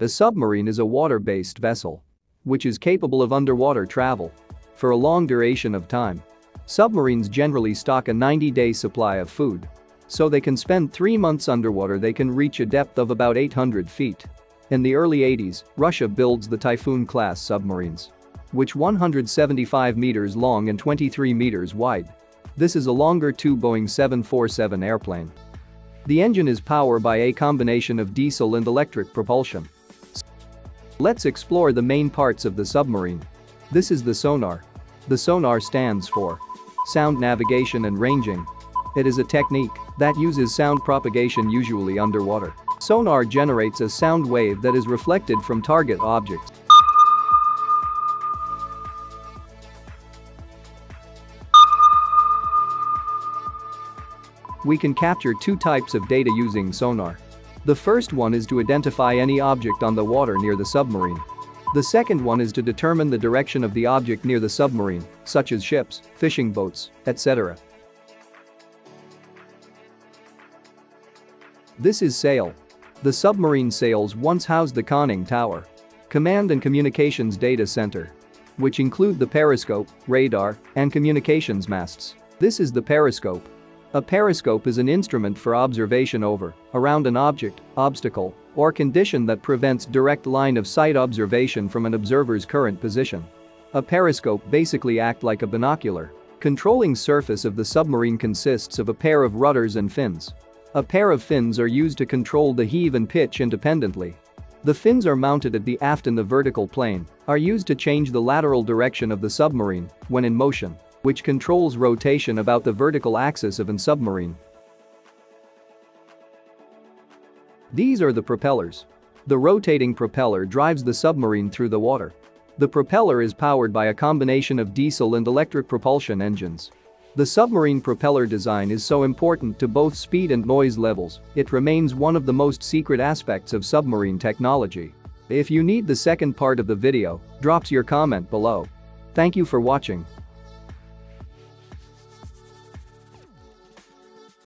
A submarine is a water-based vessel which is capable of underwater travel for a long duration of time. Submarines generally stock a 90-day supply of food. So they can spend three months underwater they can reach a depth of about 800 feet. In the early 80s, Russia builds the Typhoon-class submarines which 175 meters long and 23 meters wide. This is a longer two Boeing 747 airplane. The engine is powered by a combination of diesel and electric propulsion. Let's explore the main parts of the submarine. This is the sonar. The sonar stands for sound navigation and ranging. It is a technique that uses sound propagation usually underwater. Sonar generates a sound wave that is reflected from target objects. We can capture two types of data using sonar. The first one is to identify any object on the water near the submarine. The second one is to determine the direction of the object near the submarine, such as ships, fishing boats, etc. This is sail. The submarine sails once housed the conning tower, command and communications data center, which include the periscope, radar, and communications masts. This is the periscope, a periscope is an instrument for observation over, around an object, obstacle, or condition that prevents direct line of sight observation from an observer's current position. A periscope basically act like a binocular. Controlling surface of the submarine consists of a pair of rudders and fins. A pair of fins are used to control the heave and pitch independently. The fins are mounted at the aft in the vertical plane, are used to change the lateral direction of the submarine when in motion which controls rotation about the vertical axis of an submarine. These are the propellers. The rotating propeller drives the submarine through the water. The propeller is powered by a combination of diesel and electric propulsion engines. The submarine propeller design is so important to both speed and noise levels, it remains one of the most secret aspects of submarine technology. If you need the second part of the video, drops your comment below. Thank you for watching.